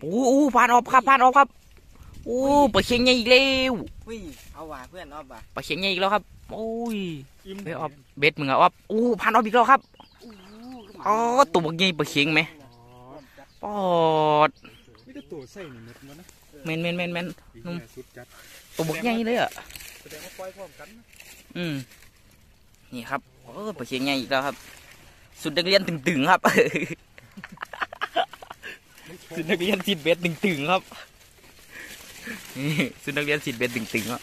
โอ้โหผ่านออกครับผ่านออกครับ โอ้ปลาเชียงใหญ่อีกแล้วอุ้ยเอาว่ะเพื่อนเอาว่ะปลาเชียงใหญ่อีกแล้วครับ โอ้ยอิ่มเฮ้ยออฟเบ็ดมึงอะออฟโอ้ผ่านออกอีกแล้วครับอ๋อตัวบักใหญ่ปลาเชียงไหมอ๋อปอดนี่ก็ตัวใส่นี่หมดมันนะแมนแมนแมนแมนอีกนุ่มแค่สุดจัดตัวบักใหญ่เลยอะแสดงว่าปล่อยพร้อมกันนะอืมนี่ครับโอ้ปลาเชียงใหญ่อีกแล้วครับ สุดนักเรียนตึงๆครับ สุดนักเรียนสิทธิ์เบ็ดตึงๆครับนี่สุดนักเรียนสิทธิ์เบ็ดตึงๆครับ